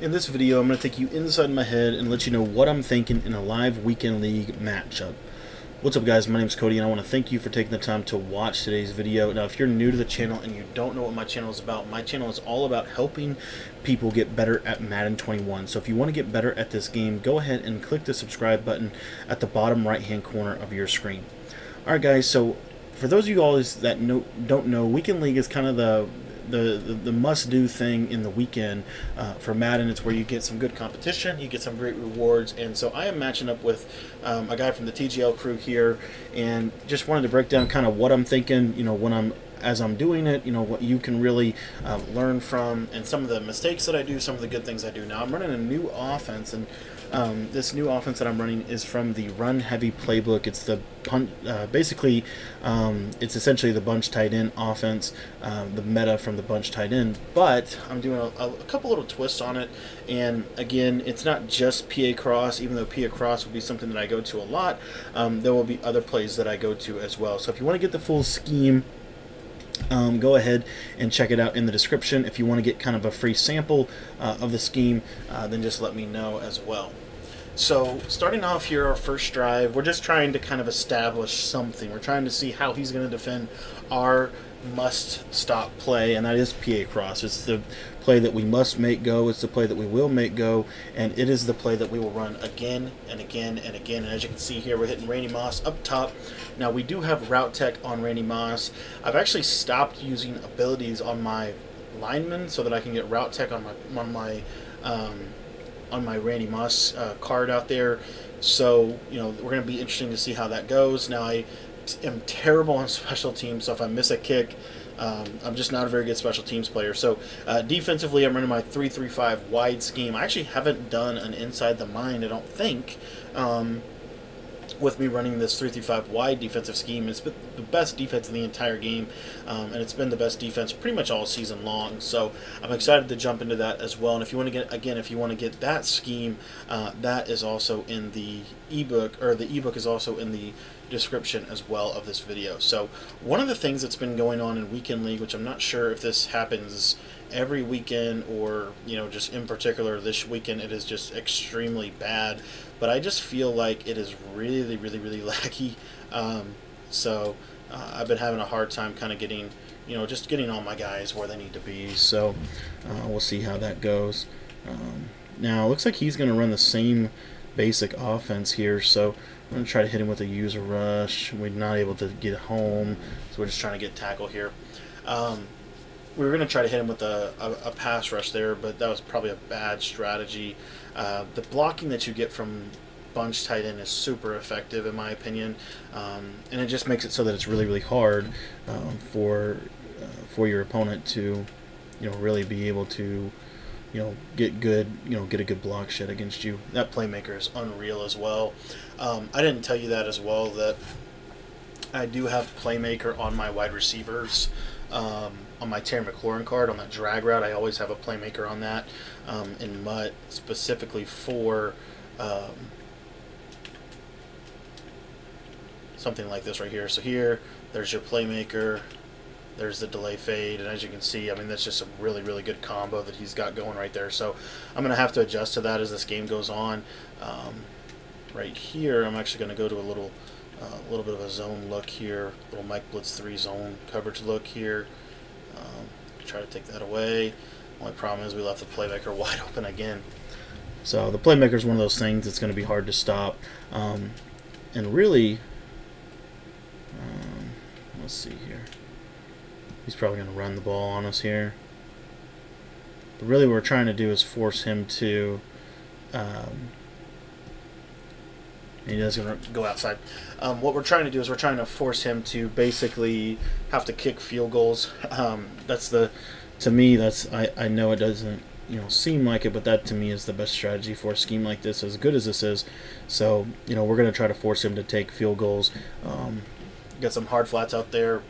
In this video, I'm going to take you inside my head and let you know what I'm thinking in a live weekend league matchup. What's up guys, my name is Cody and I want to thank you for taking the time to watch today's video. Now if you're new to the channel and you don't know what my channel is about, my channel is all about helping people get better at Madden 21. So if you want to get better at this game, go ahead and click the subscribe button at the bottom right hand corner of your screen. Alright guys, so for those of you guys that know, don't know, Weekend League is kind of the the, the, the must-do thing in the weekend uh, for Madden. It's where you get some good competition, you get some great rewards, and so I am matching up with um, a guy from the TGL crew here, and just wanted to break down kind of what I'm thinking, you know, when I'm as I'm doing it, you know, what you can really uh, learn from, and some of the mistakes that I do, some of the good things I do. Now, I'm running a new offense, and um, this new offense that I'm running is from the Run Heavy playbook. It's the uh, basically, um, it's essentially the bunch tight end offense, um, the meta from the bunch tight end. But I'm doing a, a, couple little twists on it, and again, it's not just PA cross. Even though PA cross will be something that I go to a lot, um, there will be other plays that I go to as well. So if you want to get the full scheme um, go ahead and check it out in the description. If you want to get kind of a free sample uh, of the scheme, uh, then just let me know as well. So starting off here, our first drive, we're just trying to kind of establish something. We're trying to see how he's going to defend our must stop play, and that is PA cross. It's the play that we must make go. It's the play that we will make go, and it is the play that we will run again and again and again. And as you can see here, we're hitting Randy Moss up top. Now we do have route tech on Randy Moss. I've actually stopped using abilities on my lineman so that I can get route tech on my on my um, on my Randy Moss uh, card out there. So you know we're going to be interesting to see how that goes. Now I am terrible on special teams, so if I miss a kick, um, I'm just not a very good special teams player. So uh, defensively, I'm running my 3-3-5 wide scheme. I actually haven't done an inside the mind, I don't think. Um, with me running this 3-3-5 wide defensive scheme. It's been the best defense in the entire game, um, and it's been the best defense pretty much all season long. So I'm excited to jump into that as well. And if you want to get again, if you want to get that scheme, uh, that is also in the ebook, or the ebook is also in the description as well of this video. So one of the things that's been going on in Weekend League, which I'm not sure if this happens every weekend or you know just in particular this weekend it is just extremely bad. But I just feel like it is really really really laggy um, so uh, I've been having a hard time kind of getting you know just getting all my guys where they need to be. So uh, we'll see how that goes. Um, now it looks like he's gonna run the same basic offense here. So I'm going to try to hit him with a user rush. We're not able to get home so we're just trying to get tackle here. Um, we were going to try to hit him with a, a, a, pass rush there, but that was probably a bad strategy. Uh, the blocking that you get from bunch tight end is super effective in my opinion, um, and it just makes it so that it's really really hard um, for uh, for your opponent to you know really be able to you know get good you know get a good block shit against you. That playmaker is unreal as well. Um, I didn't tell you that as well that I do have playmaker on my wide receivers. Um, on my Terry McLaurin card on that drag route, I always have a playmaker on that um, in MUT specifically for um, something like this right here. So here, there's your playmaker, there's the delay fade, and as you can see, I mean, that's just a really, really good combo that he's got going right there. So I'm going to have to adjust to that as this game goes on. Um, right here, I'm actually going to go to a little a little bit of a zone look here, little Mike Blitz 3 zone coverage look here. Um, try to take that away. Only problem is we left the playmaker wide open again. So the playmaker is one of those things that's going to be hard to stop. Um, and really, um, let's see here. He's probably going to run the ball on us here. But really what we're trying to do is force him to um, he doesn't go outside. Um, what we're trying to do is we're trying to force him to basically have to kick field goals. Um, that's the, to me, that's I, I know it doesn't you know seem like it, but that to me is the best strategy for a scheme like this, as good as this is. So you know we're going to try to force him to take field goals. Um, got some hard flats out there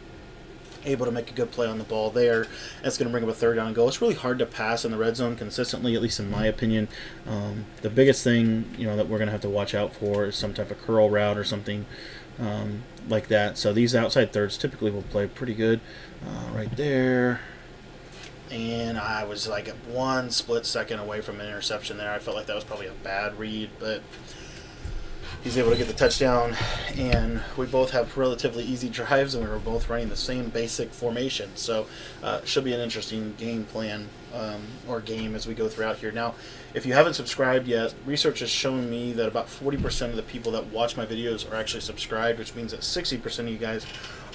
able to make a good play on the ball there. That's going to bring up a third down goal. It's really hard to pass in the red zone consistently, at least in my opinion. Um, the biggest thing you know that we're going to have to watch out for is some type of curl route or something um, like that. So these outside thirds typically will play pretty good uh, right there. and I was like one split second away from an interception there. I felt like that was probably a bad read, but he's able to get the touchdown, and we both have relatively easy drives, and we were both running the same basic formation. So, uh, should be an interesting game plan um, or game as we go throughout here. Now, if you haven't subscribed yet, research has shown me that about 40% of the people that watch my videos are actually subscribed, which means that 60% of you guys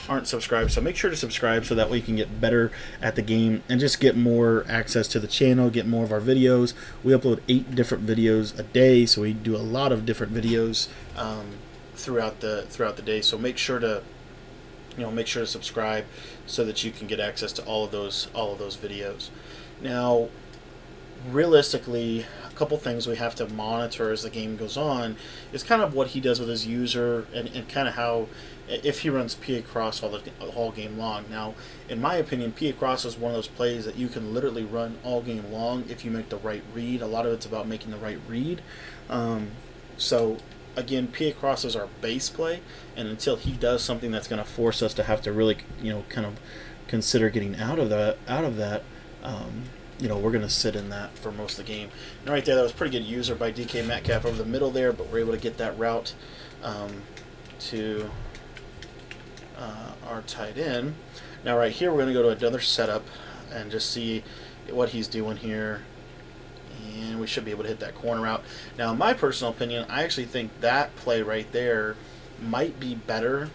aren't subscribed. So make sure to subscribe so that way you can get better at the game and just get more access to the channel, get more of our videos. We upload eight different videos a day, so we do a lot of different videos um, throughout the throughout the day. So make sure to you know make sure to subscribe so that you can get access to all of those all of those videos. Now, realistically, a couple things we have to monitor as the game goes on is kind of what he does with his user and, and kind of how if he runs PA cross all the all game long. Now, in my opinion, PA cross is one of those plays that you can literally run all game long if you make the right read. A lot of it's about making the right read. Um, so again, PA cross is our base play, and until he does something that's going to force us to have to really, you know, kind of consider getting out of that, out of that, um, you know, we're going to sit in that for most of the game. And right there, that was pretty good user by DK Metcalf over the middle there, but we're able to get that route um, to uh, our tight end. Now right here, we're going to go to another setup and just see what he's doing here and we should be able to hit that corner out. Now, in my personal opinion, I actually think that play right there might be better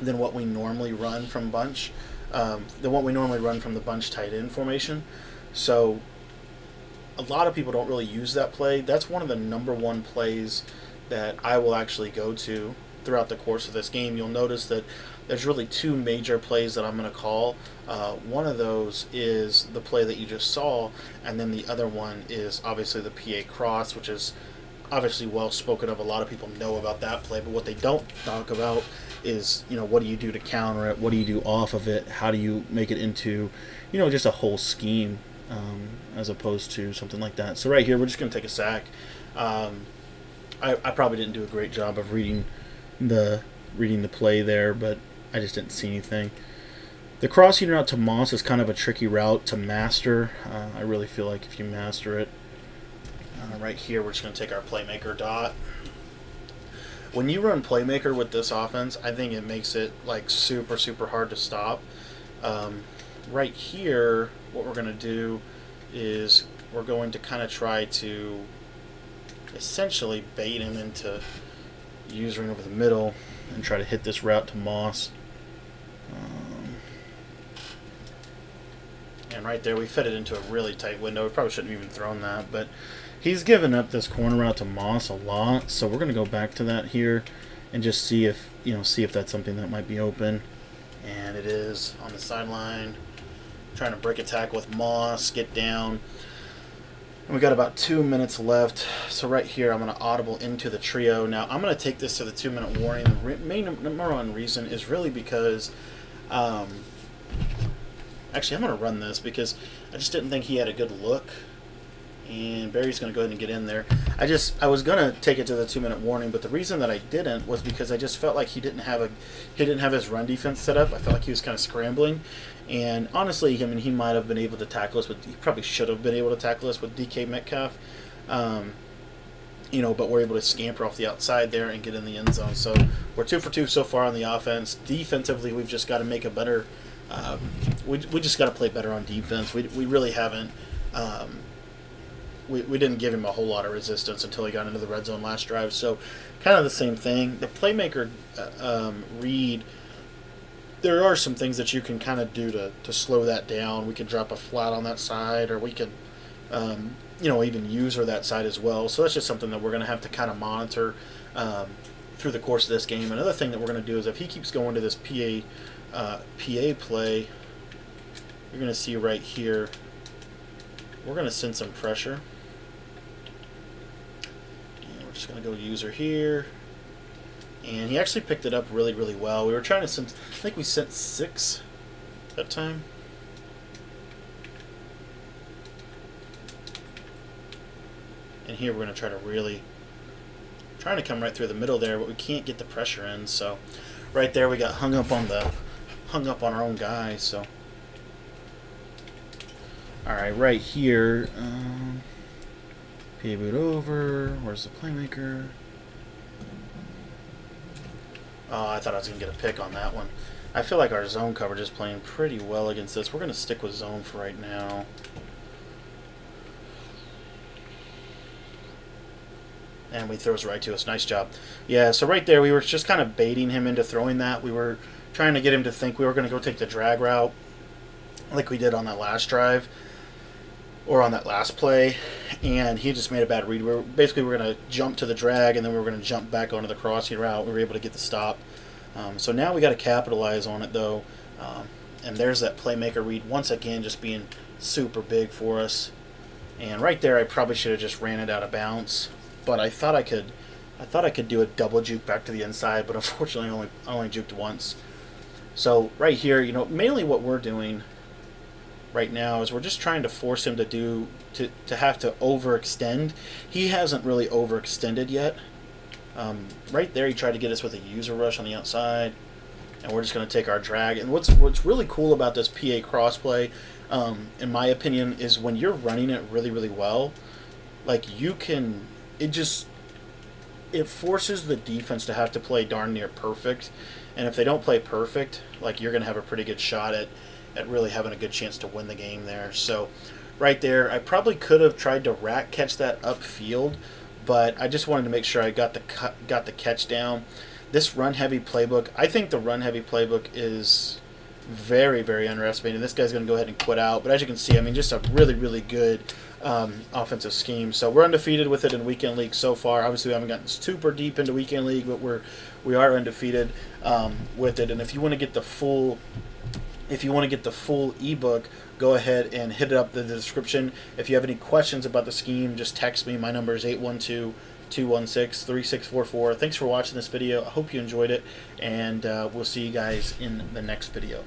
than what we normally run from bunch, um, than what we normally run from the bunch tight end formation. So, a lot of people don't really use that play. That's one of the number one plays that I will actually go to throughout the course of this game. You'll notice that there's really two major plays that I'm going to call. Uh, one of those is the play that you just saw, and then the other one is obviously the PA cross, which is obviously well spoken of. A lot of people know about that play, but what they don't talk about is, you know, what do you do to counter it? What do you do off of it? How do you make it into, you know, just a whole scheme um, as opposed to something like that? So right here, we're just going to take a sack. Um, I, I probably didn't do a great job of reading the reading the play there, but I just didn't see anything. The crossing route to Moss is kind of a tricky route to master. Uh, I really feel like if you master it, uh, right here we're just going to take our playmaker dot. When you run playmaker with this offense, I think it makes it like super super hard to stop. Um, right here, what we're going to do is we're going to kind of try to essentially bait him into using over the middle and try to hit this route to Moss. Um, and right there, we fit it into a really tight window. We probably shouldn't have even thrown that, but he's given up this corner route to Moss a lot, so we're going to go back to that here and just see if, you know, see if that's something that might be open. And it is on the sideline. Trying to break a tackle with Moss, get down. And we got about two minutes left. So right here, I'm going to audible into the trio. Now, I'm going to take this to the two-minute warning. The main number one reason is really because... Um, actually, I'm going to run this because I just didn't think he had a good look. And Barry's going to go ahead and get in there. I just I was going to take it to the two-minute warning, but the reason that I didn't was because I just felt like he didn't have a he didn't have his run defense set up. I felt like he was kind of scrambling, and honestly, I mean, he might have been able to tackle us, but he probably should have been able to tackle us with DK Metcalf. Um, you know, but we're able to scamper off the outside there and get in the end zone. So we're two for two so far on the offense. Defensively, we've just got to make a better. Um, we, we just got to play better on defense. We, we really haven't. Um, we, we didn't give him a whole lot of resistance until he got into the red zone last drive. So, kind of the same thing. The playmaker uh, um, read there are some things that you can kind of do to, to slow that down. We can drop a flat on that side, or we can, um, you know, even user that side as well. So that's just something that we're going to have to kind of monitor um, through the course of this game. Another thing that we're going to do is if he keeps going to this PA uh, PA play, you're going to see right here, we're going to send some pressure. Just going to go user here and he actually picked it up really, really well. We were trying to send, I think we sent six that time. And here we're going to try to really, trying to come right through the middle there, but we can't get the pressure in. So right there we got hung up on the, hung up on our own guy. So Alright, right here. Um, P boot over. Where's the playmaker? Oh, I thought I was going to get a pick on that one. I feel like our zone coverage is playing pretty well against this. We're going to stick with zone for right now. And we throws right to us. Nice job. Yeah, so right there we were just kind of baiting him into throwing that. We were trying to get him to think we were going to go take the drag route like we did on that last drive or on that last play, and he just made a bad read. We are basically we are going to jump to the drag, and then we are going to jump back onto the crossing route. We were able to get the stop. Um, so now we got to capitalize on it though, um, and there's that playmaker read once again, just being super big for us. And right there, I probably should have just ran it out of bounds, but I thought I could. I thought I could do a double juke back to the inside, but unfortunately, I only I only juked once. So right here, you know, mainly what we're doing right now is we're just trying to force him to do to, to have to overextend. He hasn't really overextended yet. Um, right there, he tried to get us with a user rush on the outside, and we're just going to take our drag. And what's what's really cool about this PA crossplay, um, in my opinion, is when you're running it really really well, like you can, it just it forces the defense to have to play darn near perfect, and if they don't play perfect, like you're going to have a pretty good shot at at really having a good chance to win the game there. So right there, I probably could have tried to RAC catch that upfield, but I just wanted to make sure I got the got the catch down. This run heavy playbook, I think the run heavy playbook is very very underestimated. This guy's going to go ahead and quit out, but as you can see, I mean, just a really really good um, offensive scheme. So we're undefeated with it in weekend league so far. Obviously, we haven't gotten super deep into weekend league, but we're we are undefeated um, with it. And if you want to get the full if you want to get the full ebook, go ahead and hit it up in the description. If you have any questions about the scheme, just text me. My number is 812 216 3644. Thanks for watching this video. I hope you enjoyed it, and uh, we'll see you guys in the next video.